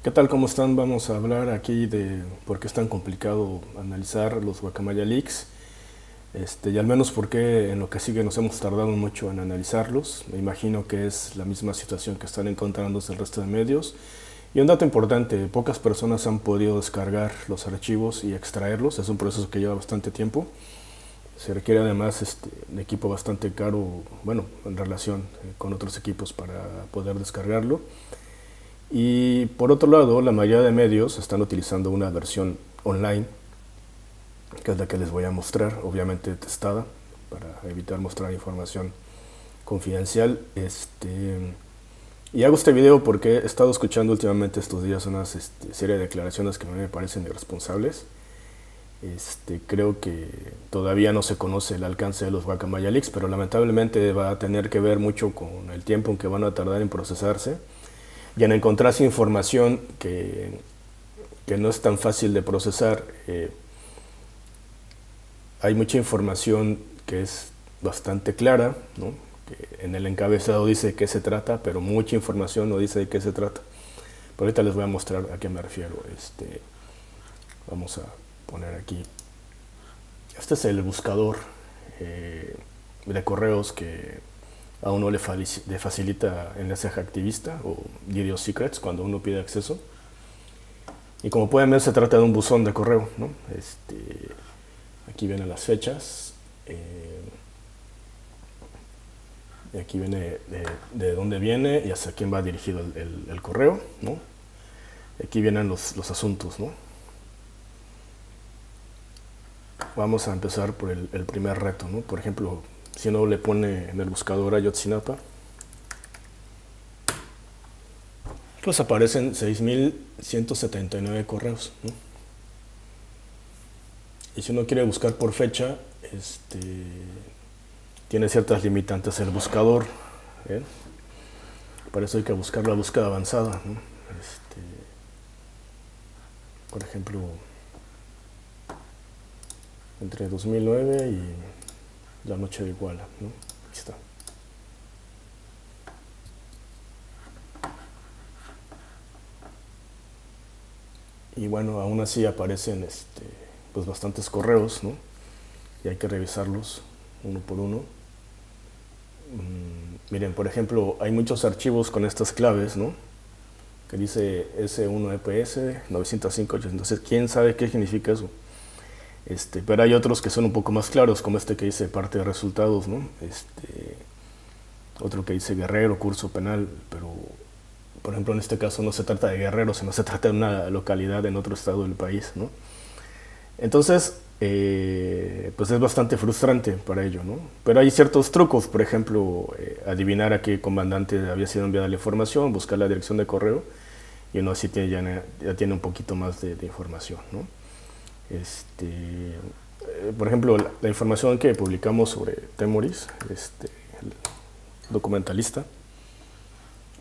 ¿Qué tal? ¿Cómo están? Vamos a hablar aquí de por qué es tan complicado analizar los Guacamaya Leaks este, y al menos por qué en lo que sigue nos hemos tardado mucho en analizarlos. Me imagino que es la misma situación que están encontrándose el resto de medios. Y un dato importante, pocas personas han podido descargar los archivos y extraerlos, es un proceso que lleva bastante tiempo. Se requiere además este, un equipo bastante caro, bueno, en relación eh, con otros equipos para poder descargarlo. Y por otro lado, la mayoría de medios están utilizando una versión online, que es la que les voy a mostrar, obviamente testada, para evitar mostrar información confidencial. Este, y hago este video porque he estado escuchando últimamente estos días una este, serie de declaraciones que a mí me parecen irresponsables. Este, creo que todavía no se conoce el alcance de los Guacamaya Leaks, pero lamentablemente va a tener que ver mucho con el tiempo en que van a tardar en procesarse y en encontrarse información que, que no es tan fácil de procesar. Eh, hay mucha información que es bastante clara, ¿no? que en el encabezado dice de qué se trata, pero mucha información no dice de qué se trata. Pero ahorita les voy a mostrar a qué me refiero. Este, vamos a poner aquí. Este es el buscador eh, de correos que a uno le, facilita enlace activista o video secrets cuando uno pide acceso. Y como pueden ver se trata de un buzón de correo. ¿no? Este, aquí vienen las fechas. Eh, y aquí viene de, dónde viene y hacia quién va dirigido el, correo. ¿no? aquí vienen los, los asuntos. ¿no? Vamos a empezar por el, el primer reto. Por ejemplo, si uno le pone en el buscador Ayotzinapa, pues aparecen 6.179 correos. Y si uno quiere buscar por fecha, este, tiene ciertas limitantes el buscador. ¿eh? Para eso hay que buscar la búsqueda avanzada. Este, por ejemplo, entre 2009 y la noche de Iguala. ¿no? Está. Y bueno, aún así aparecen este, pues bastantes correos, ¿no? Y hay que revisarlos uno por uno. Mm, miren, por ejemplo, hay muchos archivos con estas claves, ¿no? Que dice S1EPS 905 Entonces, ¿quién sabe qué significa eso? Este, pero hay otros que son un poco más claros, como este que dice parte de resultados, ¿no? Este, otro que dice guerrero, curso penal, pero por ejemplo en este caso no se trata de guerrero, sino se trata de una localidad en otro estado del país, ¿no? Entonces, eh, pues es bastante frustrante para ello, ¿no? Pero hay ciertos trucos, por ejemplo, eh, adivinar a qué comandante había sido enviada la información, buscar la dirección de correo, y uno así tiene, ya, ya tiene un poquito más de, de información, ¿no? Este, eh, por ejemplo, la, información que publicamos sobre Temoris, este, el documentalista,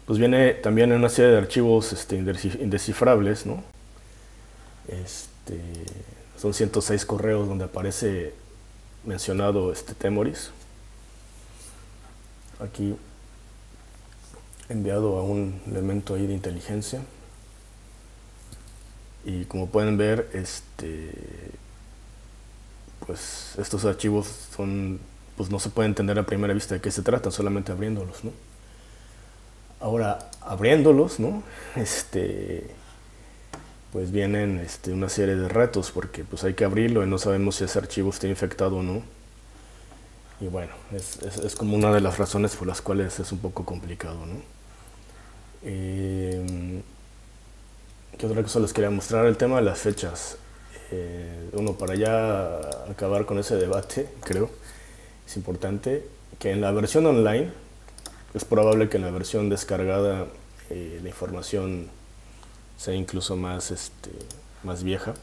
pues viene también en una serie de archivos este, indescifrables, ¿no? Este, son 106 correos donde aparece mencionado este Temoris. Aquí enviado a un elemento ahí de inteligencia y como pueden ver este pues estos archivos son pues no se puede entender a primera vista de qué se tratan solamente abriéndolos ¿no? ahora abriéndolos ¿no? este pues vienen este, una serie de retos porque pues hay que abrirlo y no sabemos si ese archivo está infectado o no y bueno es, es, como una de las razones por las cuales es un poco complicado ¿no? ¿Qué otra cosa les quería mostrar? El tema de las fechas. Eh, uno, para ya acabar con ese debate, creo, es importante que en la versión online, es probable que en la versión descargada eh, la información sea incluso más, este, más vieja,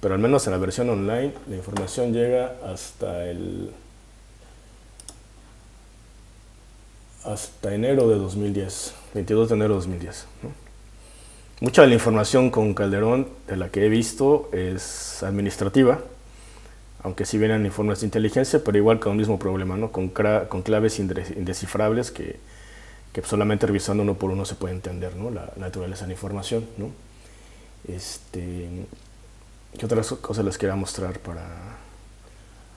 pero al menos en la versión online la información llega hasta el hasta enero de 2010, 22 de enero de 2010. ¿no? Mucha de la información con Calderón, de la que he visto, es administrativa, aunque sí vienen informes de inteligencia, pero igual con el mismo problema, ¿no? con, con claves indescifrables que, solamente revisando uno por uno se puede entender ¿no? la, naturaleza de la información. ¿no? Este, ¿Qué otras cosas les quería mostrar para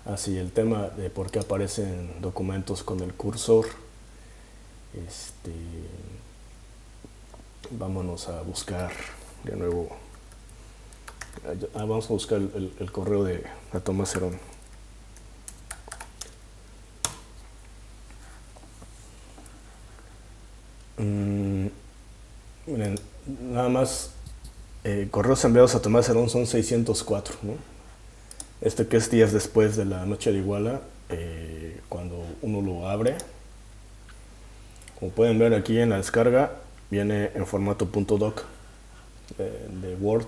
así el tema de por qué aparecen documentos con el cursor? Este, vámonos a buscar de nuevo. Ah, vamos a buscar el, correo de Tomás Cerón. Mm, nada más eh, correos enviados a Tomás Herón son 604. Este que es días después de la noche de Iguala, eh, cuando uno lo abre. Como pueden ver aquí en la descarga, viene en formato .doc eh, de Word.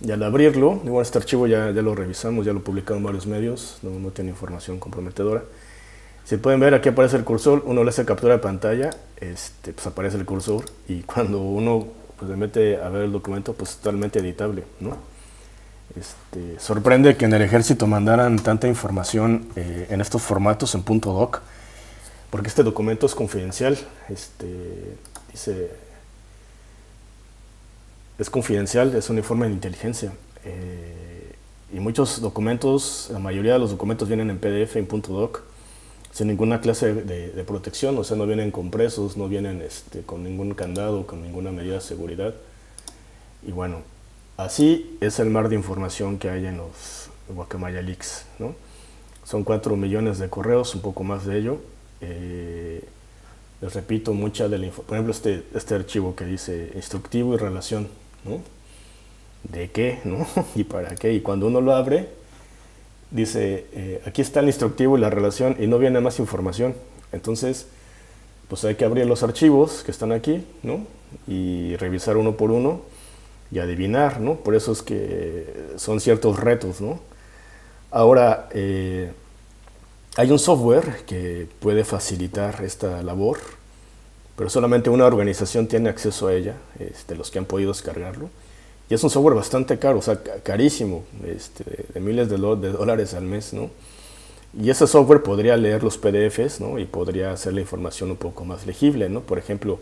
Y al abrirlo, igual este archivo ya, ya lo revisamos, ya lo publicado en varios medios, no, no tiene información comprometedora. Si pueden ver, aquí aparece el cursor, uno le hace captura de pantalla, este, pues aparece el cursor y cuando uno pues, le mete a ver el documento, pues totalmente editable, ¿no? Este, sorprende que en el ejército mandaran tanta información eh, en estos formatos en .doc, porque este documento es confidencial, este, dice, es confidencial, es un informe de inteligencia. Eh, y muchos documentos, la mayoría de los documentos vienen en PDF en .doc, sin ninguna clase de, protección, o sea, no vienen compresos, no vienen este, con ningún candado, con ninguna medida de seguridad. Y bueno, así es el mar de información que hay en los Guacamaya Leaks. Son 4 millones de correos, un poco más de ello. Eh, les repito, mucha de la información, por ejemplo, este, este archivo que dice instructivo y relación, ¿no? ¿De qué? ¿no? ¿Y para qué? Y cuando uno lo abre, dice, eh, aquí está el instructivo y la relación y no viene más información. Entonces, pues hay que abrir los archivos que están aquí, ¿no? Y revisar uno por uno y adivinar, ¿no? Por eso es que son ciertos retos, ¿no? Ahora, eh, hay un software que puede facilitar esta labor, pero solamente una organización tiene acceso a ella, este, los que han podido descargarlo. Y es un software bastante caro, o sea, carísimo, este, de miles de, de, dólares al mes, ¿no? Y ese software podría leer los PDFs, ¿no? Y podría hacer la información un poco más legible, ¿no? Por ejemplo,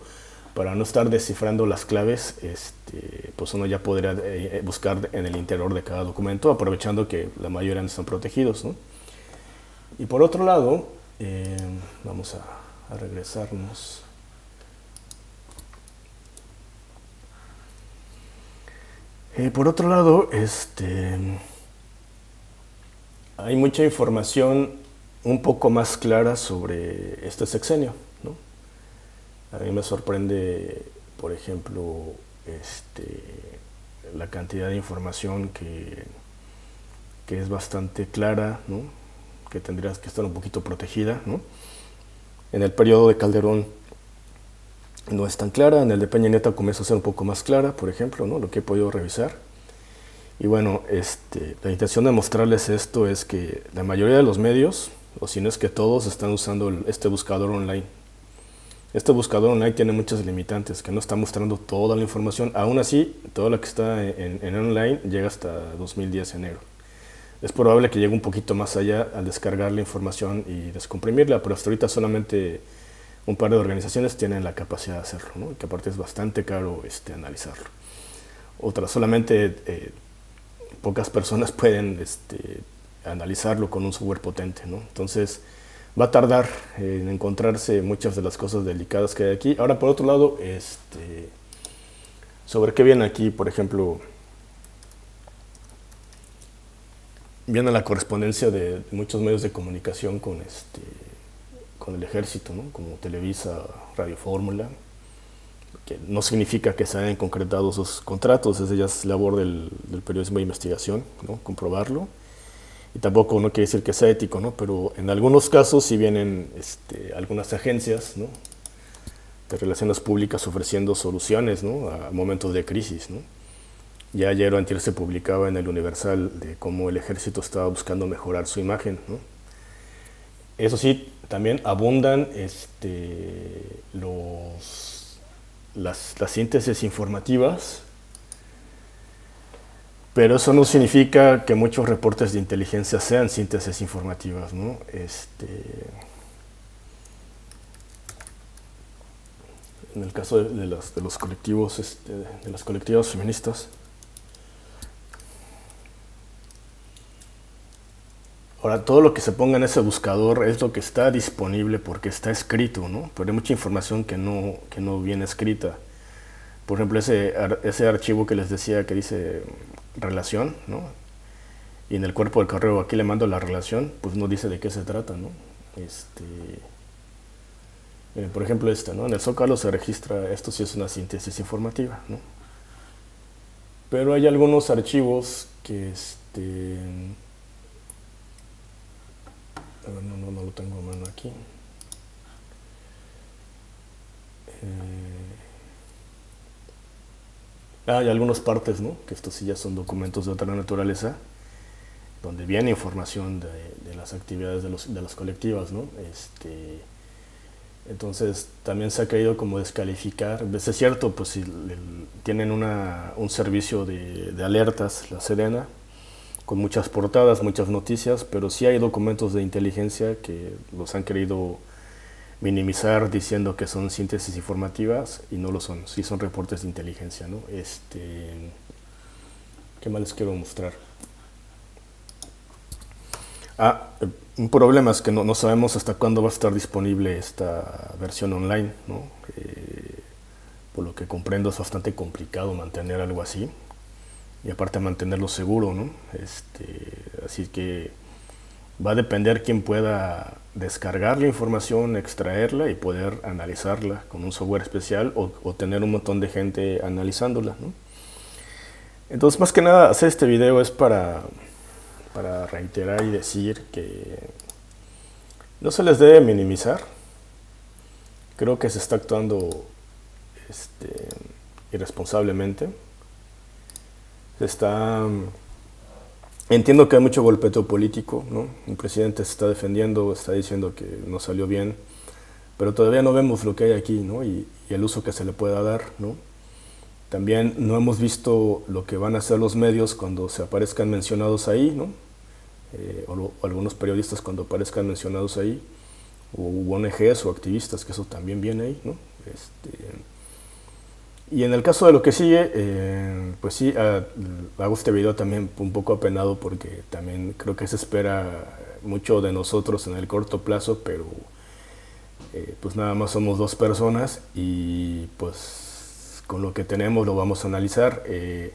para no estar descifrando las claves, este, pues uno ya podría eh, buscar en el interior de cada documento, aprovechando que la mayoría no están protegidos, ¿no? Y por otro lado, eh, vamos a, regresarnos. Eh, por otro lado, este, hay mucha información un poco más clara sobre este sexenio. ¿no? A mí me sorprende, por ejemplo, este, la cantidad de información que, que es bastante clara, ¿no? Que tendrías que estar un poquito protegida. ¿no? En el periodo de Calderón no es tan clara, en el de Peña Neta comienza a ser un poco más clara, por ejemplo, ¿no? lo que he podido revisar. Y bueno, este, la intención de mostrarles esto es que la mayoría de los medios, o si no es que todos, están usando este buscador online. Este buscador online tiene muchas limitantes, que no está mostrando toda la información. Aún así, toda la que está en, en online llega hasta 2010 enero. Es probable que llegue un poquito más allá al descargar la información y descomprimirla, pero hasta ahorita solamente un par de organizaciones tienen la capacidad de hacerlo, ¿no? que aparte es bastante caro este, analizarlo. Otras, solamente eh, pocas personas pueden este, analizarlo con un software potente. Entonces, va a tardar en encontrarse muchas de las cosas delicadas que hay aquí. Ahora, por otro lado, este, sobre qué viene aquí, por ejemplo, viene la correspondencia de muchos medios de comunicación con este con el ejército, ¿no? como Televisa, Radio Fórmula, que no significa que se hayan concretado esos contratos, es ya labor del, periodismo de investigación, ¿no? comprobarlo. Y tampoco no quiere decir que sea ético, ¿no? pero en algunos casos sí vienen este, algunas agencias ¿no? de relaciones públicas ofreciendo soluciones ¿no? a momentos de crisis. ¿no? Ya ayer o anterior se publicaba en el Universal de cómo el ejército estaba buscando mejorar su imagen. Eso sí, también abundan este, las, síntesis informativas, pero eso no significa que muchos reportes de inteligencia sean síntesis informativas. Este, en el caso de los colectivos, este, de las colectivas feministas. Ahora, todo lo que se ponga en ese buscador es lo que está disponible porque está escrito, ¿no? Pero hay mucha información que no, que no viene escrita. Por ejemplo, ese, ese archivo que les decía que dice relación, ¿no? Y en el cuerpo del correo aquí le mando la relación, pues no dice de qué se trata, ¿no? Este, por ejemplo, esta, ¿no? En el Zócalo se registra, esto sí es una síntesis informativa, ¿no? Pero hay algunos archivos que, este, no, no, no lo tengo a mano aquí. Eh, ah, hay algunas partes, ¿no? Que estos sí ya son documentos de otra naturaleza, donde viene información de, de las actividades de, los, de las colectivas, ¿no? Este, entonces también se ha querido como descalificar. Es cierto, pues si tienen una, un servicio de, de alertas, la Serena, con muchas portadas, muchas noticias, pero sí hay documentos de inteligencia que los han querido minimizar diciendo que son síntesis informativas y no lo son, sí son reportes de inteligencia, ¿no? Este, ¿Qué más les quiero mostrar? Ah, un problema es que no, no, sabemos hasta cuándo va a estar disponible esta versión online, ¿no? Eh, por lo que comprendo es bastante complicado mantener algo así y aparte mantenerlo seguro, ¿no? Este, así que va a depender quién pueda descargar la información, extraerla y poder analizarla con un software especial o, tener un montón de gente analizándola, ¿no? Entonces, más que nada, hacer este video es para, para reiterar y decir que no se les debe minimizar. Creo que se está actuando este, irresponsablemente está... Entiendo que hay mucho golpeteo político, ¿no? El presidente se está defendiendo, está diciendo que no salió bien, pero todavía no vemos lo que hay aquí, ¿no? Y, el uso que se le pueda dar, ¿no? También no hemos visto lo que van a hacer los medios cuando se aparezcan mencionados ahí, ¿no? Eh, o, algunos periodistas cuando aparezcan mencionados ahí, o ONGs o activistas, que eso también viene ahí, ¿no? Este, y en el caso de lo que sigue, eh, pues sí, ah, hago este video también un poco apenado porque también creo que se espera mucho de nosotros en el corto plazo, pero eh, pues nada más somos dos personas y pues con lo que tenemos lo vamos a analizar. Eh,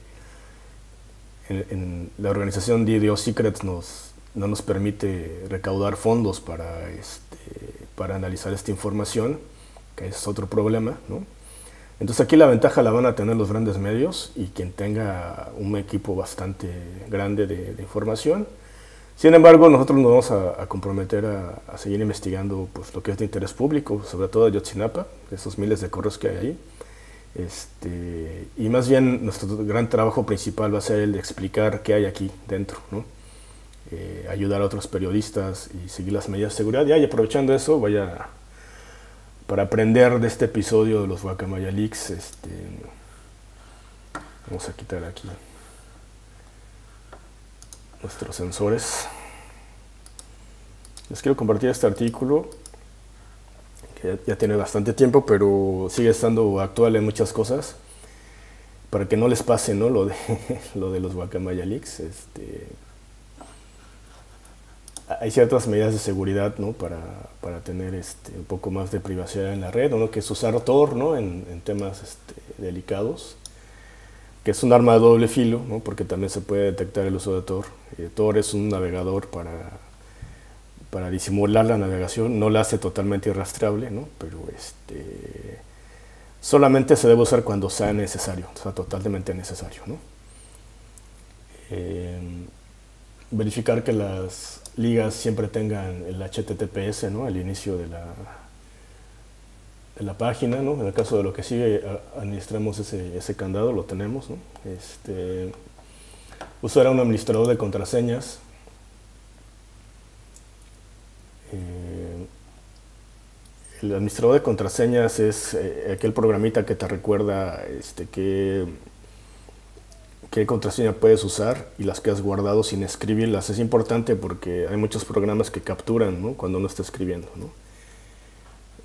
la organización DDO Secrets nos, no nos permite recaudar fondos para, este, para analizar esta información, que es otro problema, ¿no? Entonces aquí la ventaja la van a tener los grandes medios y quien tenga un equipo bastante grande de, información. Sin embargo, nosotros nos vamos a, comprometer a, seguir investigando pues, lo que es de interés público, sobre todo de Yotzinapa, esos miles de correos que hay ahí. Este, y más bien nuestro gran trabajo principal va a ser el de explicar qué hay aquí dentro, ¿no? Eh, ayudar a otros periodistas y seguir las medidas de seguridad. Y aprovechando eso, vaya para aprender de este episodio de los Guacamaya Leaks, este, vamos a quitar aquí nuestros sensores. Les quiero compartir este artículo que ya, tiene bastante tiempo, pero sigue estando actual en muchas cosas para que no les pase ¿no? Lo, de, lo de los Guacamaya Leaks. Este, hay ciertas medidas de seguridad ¿no? para, para, tener este, un poco más de privacidad en la red, uno que es usar Tor ¿no? en, temas este, delicados, que es un arma de doble filo, ¿no? porque también se puede detectar el uso de Tor. Eh, Tor es un navegador para, para disimular la navegación, no la hace totalmente irrastreable, ¿no? pero este, solamente se debe usar cuando sea necesario, o sea, totalmente necesario. ¿no? Eh, verificar que las ligas siempre tengan el HTTPS ¿no? al inicio de la, de la página. ¿no? En el caso de lo que sigue, administramos ese, ese candado, lo tenemos. ¿no? Este, usar un administrador de contraseñas. Eh, el administrador de contraseñas es eh, aquel programita que te recuerda este, que qué contraseña puedes usar y las que has guardado sin escribirlas. Es importante porque hay muchos programas que capturan cuando uno está escribiendo.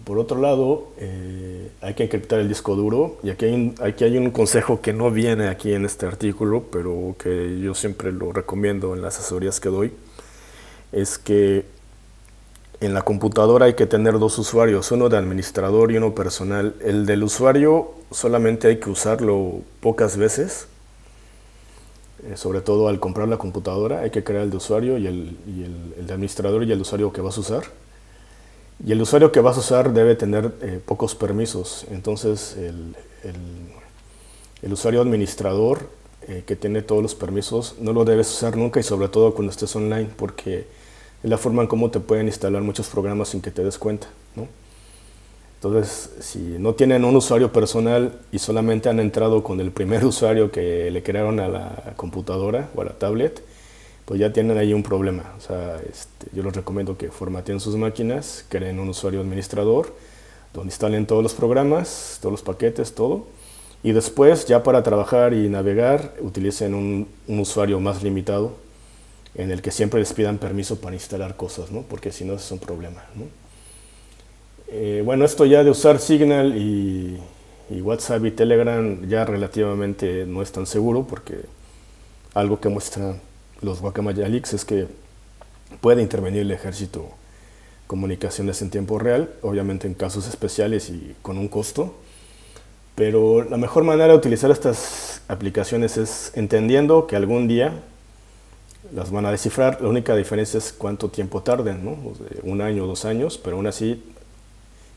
por otro lado, eh, hay que encriptar el disco duro y aquí hay, aquí hay un consejo que no viene aquí en este artículo, pero que yo siempre lo recomiendo en las asesorías que doy, es que en la computadora hay que tener dos usuarios, uno de administrador y uno personal. El del usuario solamente hay que usarlo pocas veces, eh, sobre todo al comprar la computadora hay que crear el de usuario y el, y el, de administrador y el usuario que vas a usar y el usuario que vas a usar debe tener eh, pocos permisos. Entonces, el, el, usuario administrador eh, que tiene todos los permisos no lo debes usar nunca y sobre todo cuando estés online, porque es la forma en cómo te pueden instalar muchos programas sin que te des cuenta. ¿no? Entonces, si no tienen un usuario personal y solamente han entrado con el primer usuario que le crearon a la computadora o a la tablet, pues ya tienen ahí un problema. O sea, este, yo les recomiendo que formateen sus máquinas, creen un usuario administrador, donde instalen todos los programas, todos los paquetes, todo. Y después, ya para trabajar y navegar, utilicen un, usuario más limitado, en el que siempre les pidan permiso para instalar cosas, ¿no? porque si no es un problema. ¿no? Eh, bueno, esto ya de usar Signal y, WhatsApp y Telegram ya relativamente no es tan seguro, porque algo que muestra los Guacamaya es que puede intervenir el ejército comunicaciones en tiempo real, obviamente en casos especiales y con un costo, pero la mejor manera de utilizar estas aplicaciones es entendiendo que algún día las van a descifrar, la única diferencia es cuánto tiempo tarden, ¿no? un año o dos años, pero aún así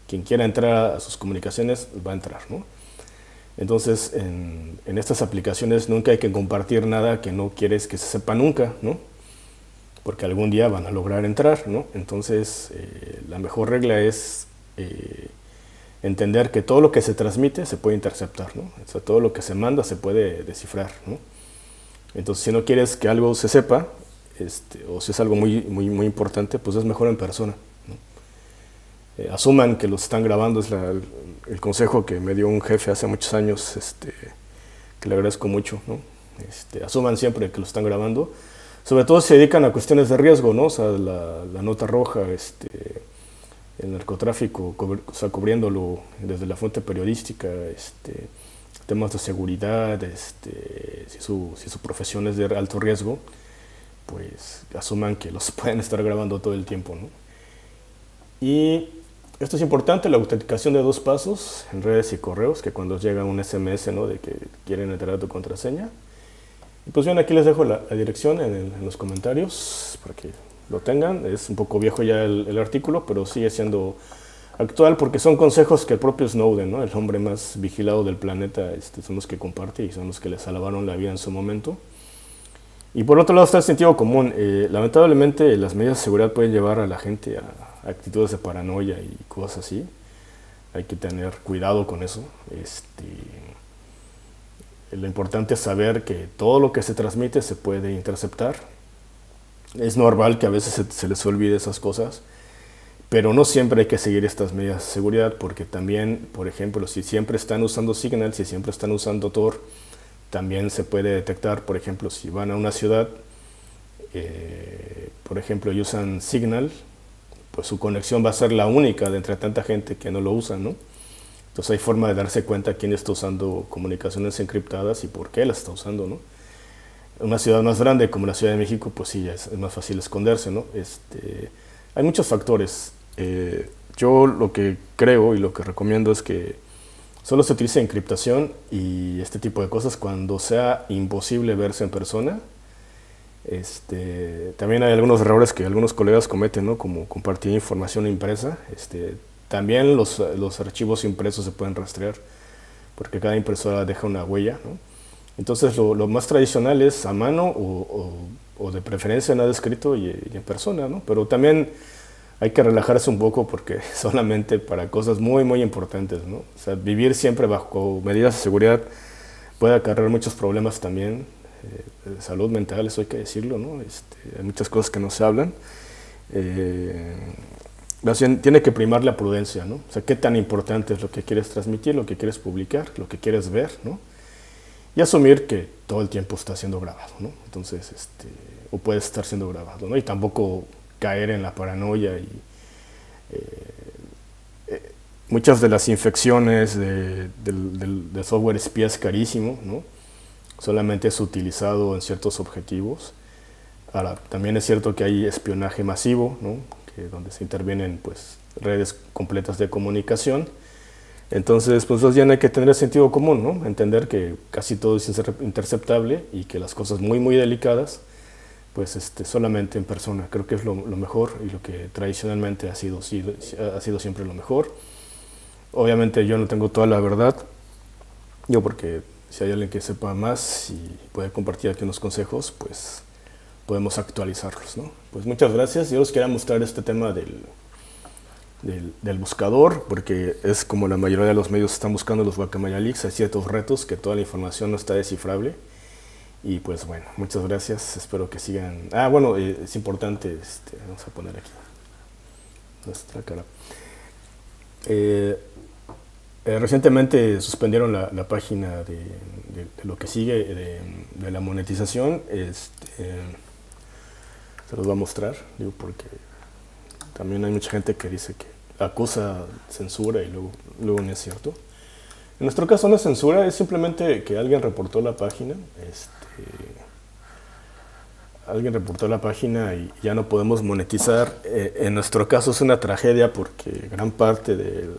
quien quiera entrar a sus comunicaciones va a entrar. ¿no? Entonces, en, estas aplicaciones nunca hay que compartir nada que no quieres que se sepa nunca, ¿no? Porque algún día van a lograr entrar, ¿no? Entonces, eh, la mejor regla es eh, entender que todo lo que se transmite se puede interceptar, ¿no? Todo lo que se manda se puede descifrar, ¿no? Entonces, si no quieres que algo se sepa, este, o si es algo muy, muy, muy importante, pues es mejor en persona. Eh, asuman que los están grabando, es el, consejo que me dio un jefe hace muchos años, este, que le agradezco mucho, ¿no? Este, asuman siempre que lo están grabando, sobre todo se dedican a cuestiones de riesgo, ¿no? O la, nota roja, este, el narcotráfico, sea, cubriéndolo desde la fuente periodística, este, temas de seguridad, este, si, su, si su profesión es de alto riesgo, pues asuman que los pueden estar grabando todo el tiempo, ¿no? Y esto es importante, la autenticación de dos pasos en redes y correos, que cuando llega un SMS ¿no? de que quieren entrar a tu contraseña. Y pues bien, aquí les dejo la, dirección en, los comentarios para que lo tengan. Es un poco viejo ya el, artículo, pero sigue siendo actual porque son consejos que el propio Snowden, ¿no? el hombre más vigilado del planeta, este, son los que comparte y son los que le salvaron la vida en su momento. Y por otro lado está el sentido común. Eh, lamentablemente las medidas de seguridad pueden llevar a la gente a actitudes de paranoia y cosas así. Hay que tener cuidado con eso. Este, lo importante es saber que todo lo que se transmite se puede interceptar. Es normal que a veces se, les olvide esas cosas, pero no siempre hay que seguir estas medidas de seguridad porque también, por ejemplo, si siempre están usando Signal, si siempre están usando Tor, también se puede detectar, por ejemplo, si van a una ciudad, eh, por ejemplo, y usan Signal, pues su conexión va a ser la única de entre tanta gente que no lo usa, ¿no? Entonces hay forma de darse cuenta quién está usando comunicaciones encriptadas y por qué las está usando, ¿no? Una ciudad más grande como la Ciudad de México, pues sí, es, más fácil esconderse, ¿no? Este, hay muchos factores. Eh, yo lo que creo y lo que recomiendo es que solo se utilice encriptación y este tipo de cosas cuando sea imposible verse en persona este, también hay algunos errores que algunos colegas cometen, ¿no? como compartir información impresa. Este, también los, los, archivos impresos se pueden rastrear, porque cada impresora deja una huella. ¿no? Entonces lo, lo, más tradicional es a mano o, o, de preferencia nada escrito y, y, en persona, ¿no? pero también hay que relajarse un poco porque solamente para cosas muy, muy importantes. ¿no? O sea, vivir siempre bajo medidas de seguridad puede acarrear muchos problemas también eh, salud mental, eso hay que decirlo, ¿no? Este, hay muchas cosas que no se hablan. Eh, tiene que primar la prudencia, ¿no? O sea, qué tan importante es lo que quieres transmitir, lo que quieres publicar, lo que quieres ver, ¿no? Y asumir que todo el tiempo está siendo grabado, ¿no? Entonces, este, o puede estar siendo grabado, ¿no? Y tampoco caer en la paranoia y... Eh, muchas de las infecciones de, software espía es carísimo, ¿no? Solamente es utilizado en ciertos objetivos. Ahora, también es cierto que hay espionaje masivo, ¿no? que donde se intervienen pues, redes completas de comunicación. Entonces, pues ya hay que tener sentido común, ¿no? entender que casi todo es interceptable y que las cosas muy, muy delicadas, pues este, solamente en persona. Creo que es lo, mejor y lo que tradicionalmente ha sido, ha sido siempre lo mejor. Obviamente yo no tengo toda la verdad, yo porque si hay alguien que sepa más y puede compartir aquí unos consejos, pues podemos actualizarlos. ¿no? Pues muchas gracias. Yo les quería mostrar este tema del, del, buscador, porque es como la mayoría de los medios están buscando los Guacamaya Leaks, hay ciertos retos que toda la información no está descifrable. Y pues bueno, muchas gracias, espero que sigan. Ah, bueno, eh, es importante, este, vamos a poner aquí nuestra cara. Eh, eh, recientemente suspendieron la, página de, lo que sigue de, la monetización. Este, se los voy a mostrar, digo, porque también hay mucha gente que dice que acusa censura y luego, luego no es cierto. En nuestro caso no es censura, es simplemente que alguien reportó la página. Este, alguien reportó la página y ya no podemos monetizar. Eh, en nuestro caso es una tragedia porque gran parte del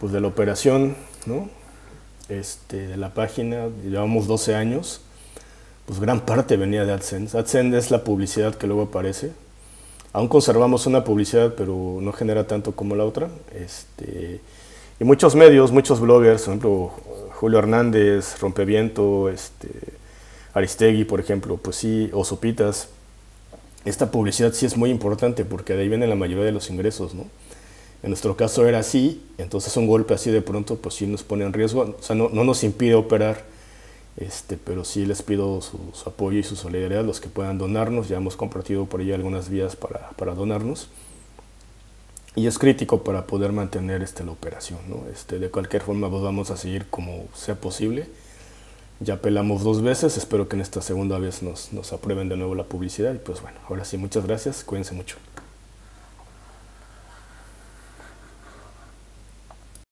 pues de la operación, ¿no? Este, de la página, llevamos 12 años, pues gran parte venía de AdSense. AdSense es la publicidad que luego aparece. Aún conservamos una publicidad, pero no genera tanto como la otra. Este, y muchos medios, muchos bloggers, por ejemplo, Julio Hernández, Rompeviento, este, Aristegui, por ejemplo, pues sí, o Sopitas. Esta publicidad sí es muy importante porque de ahí viene la mayoría de los ingresos, ¿no? En nuestro caso era así, entonces un golpe así de pronto pues sí nos pone en riesgo, o sea, no, nos impide operar, este, pero sí les pido su, apoyo y su solidaridad, los que puedan donarnos, ya hemos compartido por ahí algunas vías para, para donarnos, y es crítico para poder mantener este, la operación, ¿no? este, de cualquier forma pues, vamos a seguir como sea posible, ya apelamos dos veces, espero que en esta segunda vez nos, nos aprueben de nuevo la publicidad, y pues bueno, ahora sí, muchas gracias, cuídense mucho.